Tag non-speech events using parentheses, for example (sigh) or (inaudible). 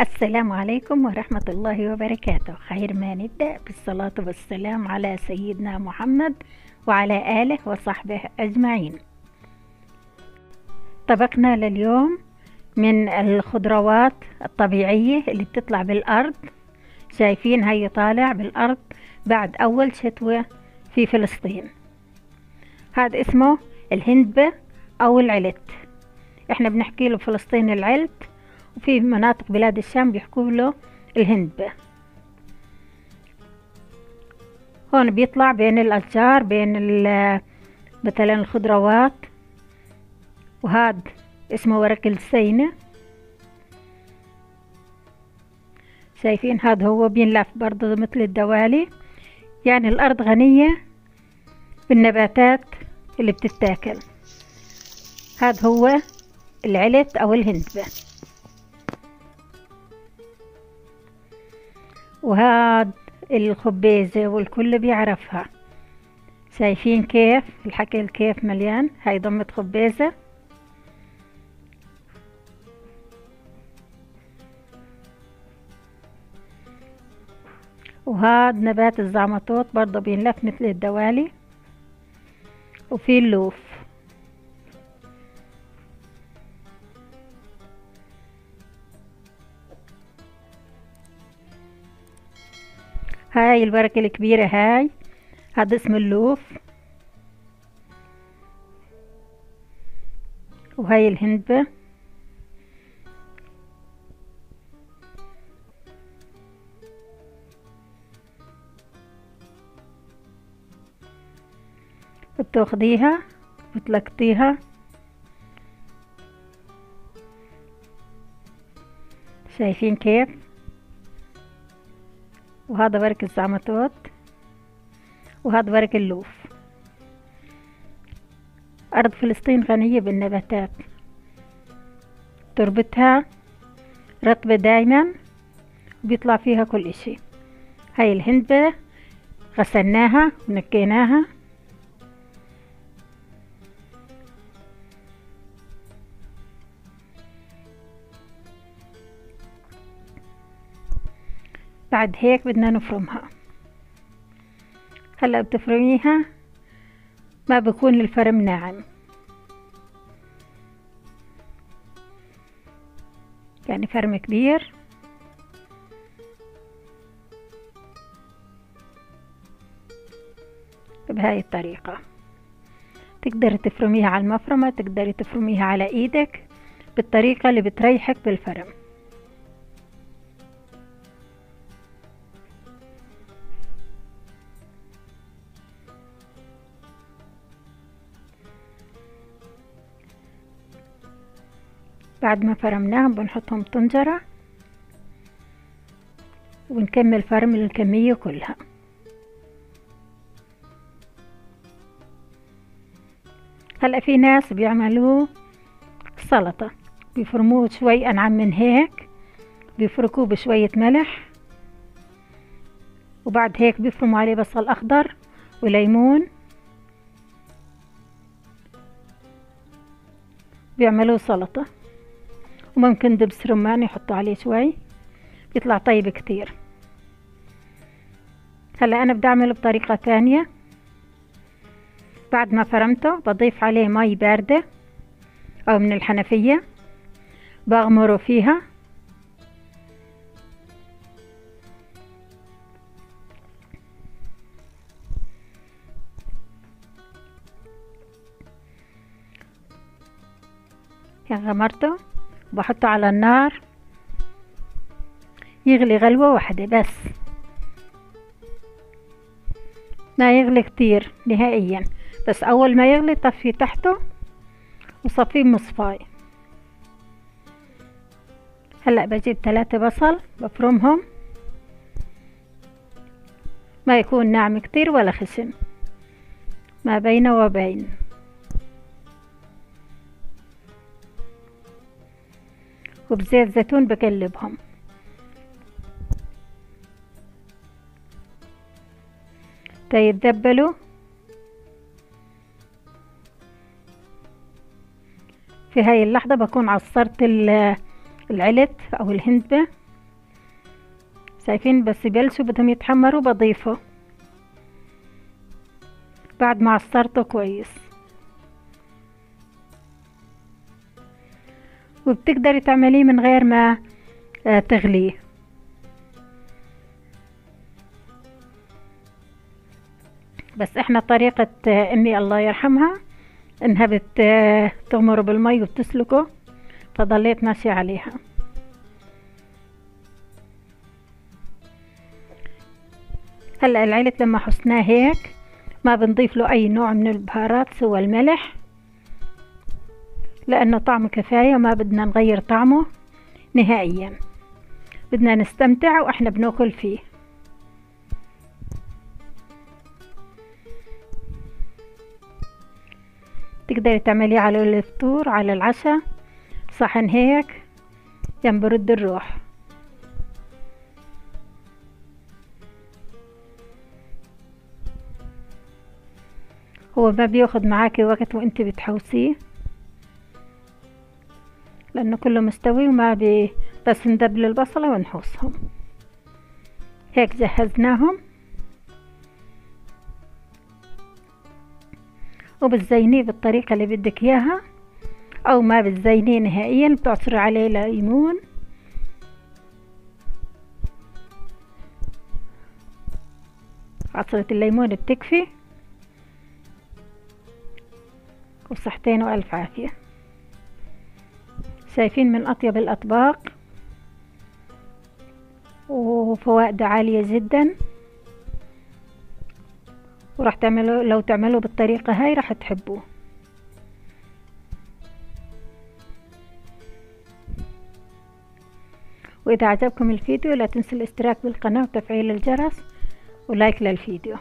السلام عليكم ورحمة الله وبركاته. خير ما نبدأ بالصلاة والسلام على سيدنا محمد وعلى آله وصحبه أجمعين. طبقنا لليوم من الخضروات الطبيعية اللي بتطلع بالأرض. شايفين هي طالع بالأرض بعد أول شتوة في فلسطين. هذا اسمه الهندبة أو العلت. إحنا بنحكي له فلسطين العلت وفي مناطق بلاد الشام بيحكوا له الهندبة هون بيطلع بين الأشجار بين (hesitation) مثلا الخضروات. وهاد اسمه ورق السينة. شايفين هاد هو بينلف برضه مثل الدوالي. يعني الأرض غنية بالنباتات اللي بتتاكل. هاد هو العلت أو الهندبة وهاد الخبيزة والكل بيعرفها. شايفين كيف؟ الحكي كيف مليان؟ هاي ضمة خبيزة. وهاد نبات الزعمطوط برضه بينلف مثل الدوالي. وفي اللوف. هاي البركة الكبيرة هاي. هذا اسم اللوف. وهاي الهندبة. بتاخديها بتلقطيها شايفين كيف؟ وهذا برك الزعمتوت وهذا برك اللوف. أرض فلسطين غنية بالنباتات. تربتها رطبة دايما بيطلع فيها كل إشي. هاي الهندبة غسلناها ونكيناها. بعد هيك بدنا نفرمها. هلأ بتفرميها؟ ما بكون الفرم ناعم. يعني فرم كبير. بهاي الطريقة. تقدري تفرميها على المفرمة تقدري تفرميها على إيدك بالطريقة اللي بتريحك بالفرم. بعد ما فرمناهم بنحطهم طنجرة ونكمل فرم الكمية كلها. هلأ في ناس بيعملوه سلطة بيفرموه شوي أنعم من هيك بيفركوه بشوية ملح وبعد هيك بيفرموا عليه بصل أخضر وليمون. بيعملوه سلطة. وممكن دبس رمان يحطوا عليه شوي. بيطلع طيب كتير. هلا أنا بدي اعمله بطريقة ثانية بعد ما فرمته بضيف عليه مي باردة أو من الحنفية. بغمره فيها. غمرته. بحطه على النار. يغلي غلوة واحدة بس. ما يغلي كتير نهائيا. بس أول ما يغلي طفي تحته وصفيه مصفاي. هلأ بجيب ثلاثة بصل بفرمهم. ما يكون ناعم كتير ولا خشن. ما بين وبين. وبزيت زيتون بقلبهم. تيتذبلوا في هاي اللحظة بكون عصرت العلت أو الهندبة. شايفين بس يبلشوا بدهم يتحمروا بضيفه بعد ما عصرته كويس. وبتقدري تعمليه من غير ما آه، تغليه. بس إحنا طريقة آه، امي الله يرحمها إنها بتغمره بالمي وبتسلقه فضليت ماشية عليها. هلأ العلت لما حسناه هيك ما بنضيف له أي نوع من البهارات سوى الملح. لأنه طعمه كفاية وما بدنا نغير طعمه نهائيا. بدنا نستمتع وإحنا بنأكل فيه. تقدري تعمليه على الفطور على العشاء صحن هيك يم برد الروح. هو ما بياخد معاكي وقت وانت بتحوسيه. لأنه كله مستوي وما بي بس ندبل البصلة ونحوسهم هيك جهزناهم. وبتزينيه بالطريقة اللي بدك إياها. أو ما بتزينيه نهائيا بتعصري عليه ليمون. عصرة الليمون بتكفي. وصحتين وألف عافية. شايفين من أطيب الأطباق. وفوائده عالية جدا. وراح تعملوا لو تعملوا بالطريقة هاي راح تحبوه. وإذا عجبكم الفيديو لا تنسوا الاشتراك بالقناة وتفعيل الجرس. ولايك للفيديو.